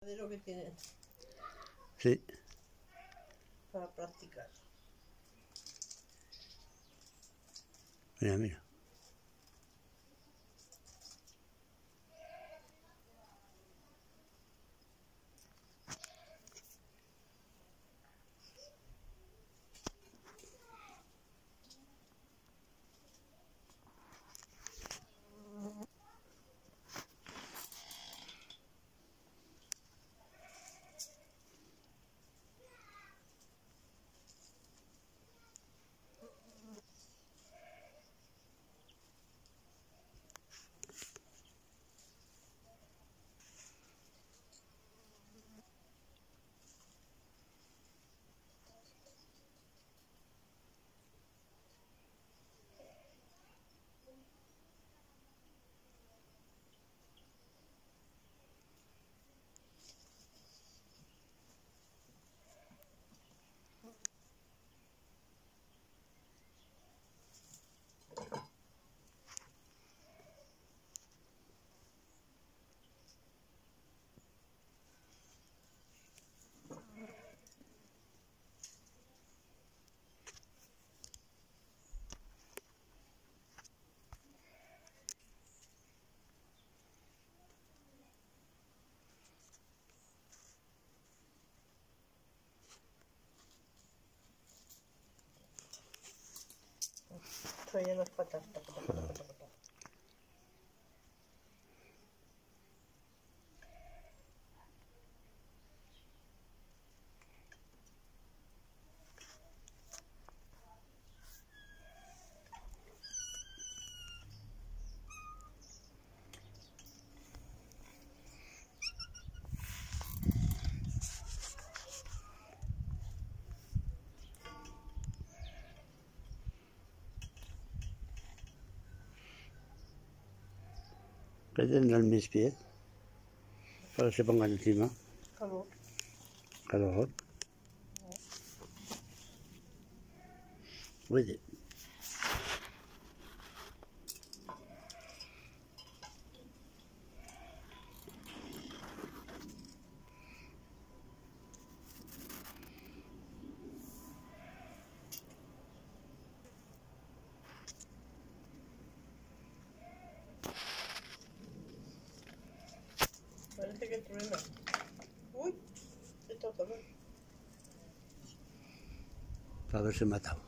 de lo que tienen Sí. para practicar. Mira, mira. そういうのっぽかった。Pwede na miski. Para sa pangalan sima. Kalot. Kalot. Pwede. Truena. Uy, se ¿no? Para haberse matado.